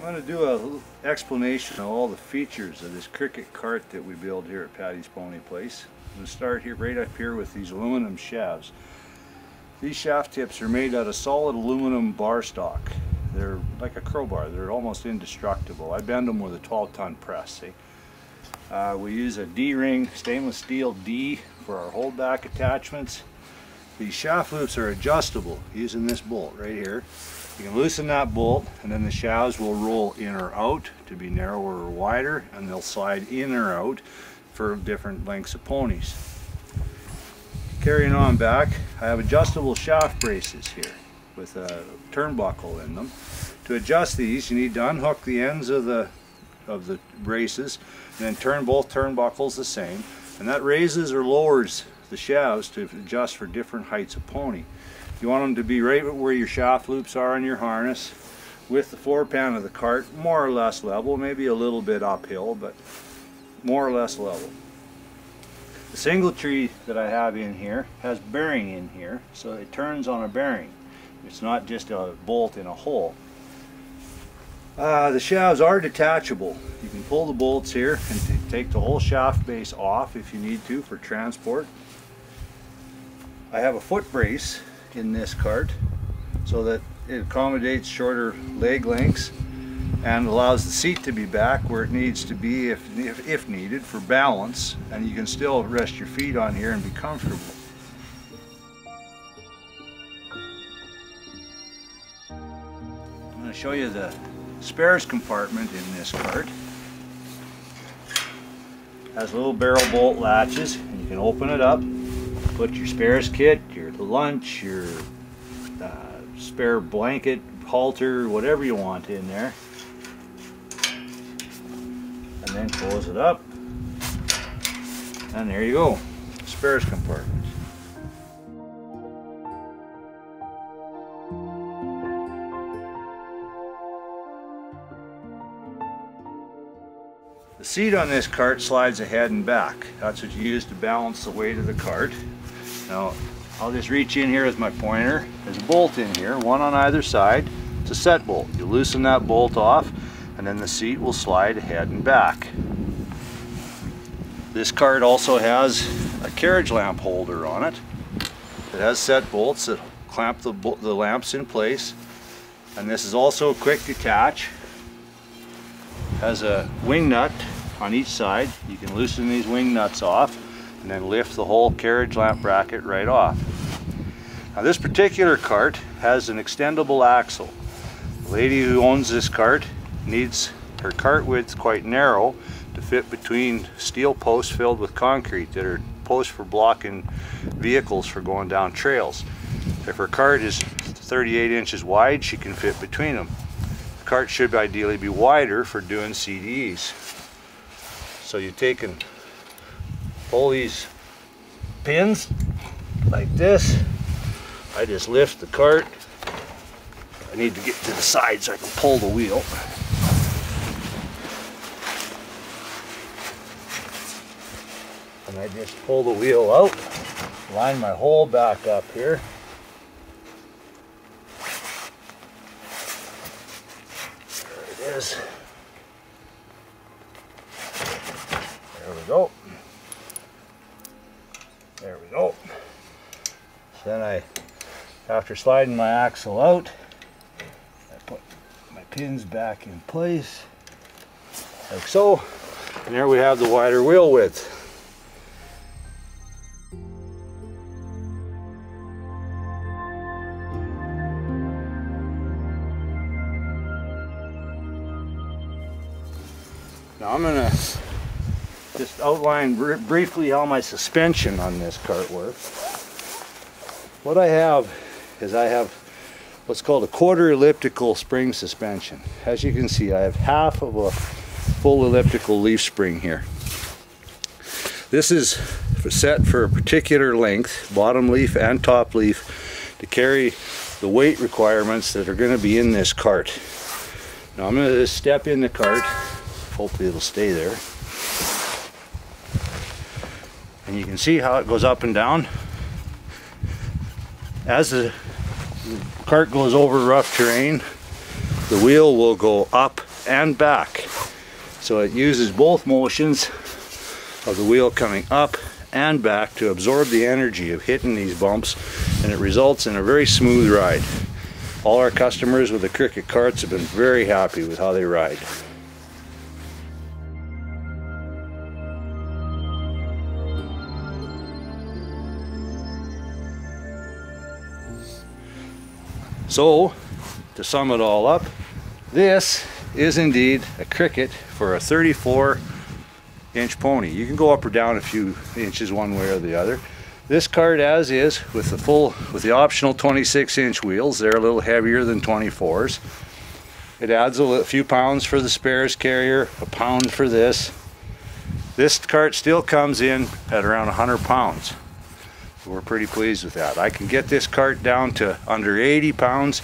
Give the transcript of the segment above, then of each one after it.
going to do a little explanation of all the features of this cricket cart that we build here at Patty's Pony Place. I'm going to start here right up here with these aluminum shafts. These shaft tips are made out of solid aluminum bar stock. They're like a crowbar. They're almost indestructible. I bend them with a 12 ton press. See? Uh, we use a D-ring stainless steel D for our holdback attachments. These shaft loops are adjustable using this bolt right here. You can loosen that bolt and then the shafts will roll in or out to be narrower or wider and they'll slide in or out for different lengths of ponies. Carrying on back, I have adjustable shaft braces here with a turnbuckle in them. To adjust these, you need to unhook the ends of the of the braces and then turn both turnbuckles the same and that raises or lowers the shafts to adjust for different heights of pony. You want them to be right where your shaft loops are on your harness with the floor pan of the cart more or less level, maybe a little bit uphill, but more or less level. The single tree that I have in here has bearing in here, so it turns on a bearing. It's not just a bolt in a hole. Uh, the shafts are detachable. You can pull the bolts here and take the whole shaft base off if you need to for transport. I have a foot brace in this cart so that it accommodates shorter leg lengths and allows the seat to be back where it needs to be if, if, if, needed for balance and you can still rest your feet on here and be comfortable. I'm going to show you the spares compartment in this cart. It has little barrel bolt latches and you can open it up put your spares kit, your lunch, your uh, spare blanket, halter, whatever you want in there. And then close it up. And there you go, spares compartment. The seat on this cart slides ahead and back. That's what you use to balance the weight of the cart. Now, I'll just reach in here with my pointer. There's a bolt in here, one on either side. It's a set bolt. You loosen that bolt off, and then the seat will slide ahead and back. This cart also has a carriage lamp holder on it. It has set bolts that clamp the, the lamps in place. And this is also a quick detach. Has a wing nut on each side. You can loosen these wing nuts off and then lift the whole carriage lamp bracket right off. Now this particular cart has an extendable axle. The lady who owns this cart needs her cart width quite narrow to fit between steel posts filled with concrete that are posts for blocking vehicles for going down trails. If her cart is 38 inches wide, she can fit between them. Cart should ideally be wider for doing CDEs. So you take and pull these pins like this. I just lift the cart. I need to get to the side so I can pull the wheel. And I just pull the wheel out, line my hole back up here. There it is. There we go. There we go. Then I, after sliding my axle out, I put my pins back in place, like so. And there we have the wider wheel width. Now I'm gonna just outline br briefly how my suspension on this cart works. What I have is I have what's called a quarter elliptical spring suspension. As you can see, I have half of a full elliptical leaf spring here. This is set for a particular length, bottom leaf and top leaf, to carry the weight requirements that are going to be in this cart. Now I'm going to step in the cart, hopefully it'll stay there and you can see how it goes up and down as the cart goes over rough terrain the wheel will go up and back. So it uses both motions of the wheel coming up and back to absorb the energy of hitting these bumps and it results in a very smooth ride. All our customers with the Cricket carts have been very happy with how they ride. So, to sum it all up, this is indeed a Cricket for a 34 inch pony. You can go up or down a few inches one way or the other. This cart as is with the full, with the optional 26 inch wheels. They're a little heavier than 24s. It adds a few pounds for the spares carrier, a pound for this. This cart still comes in at around 100 pounds. We're pretty pleased with that. I can get this cart down to under 80 pounds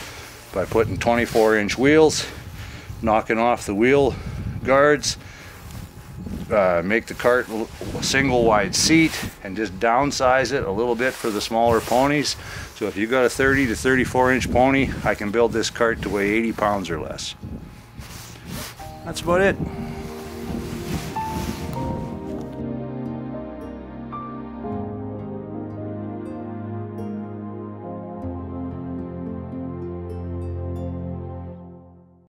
by putting 24 inch wheels, knocking off the wheel guards, uh, make the cart a single wide seat and just downsize it a little bit for the smaller ponies. So if you've got a 30 to 34 inch pony, I can build this cart to weigh 80 pounds or less. That's about it.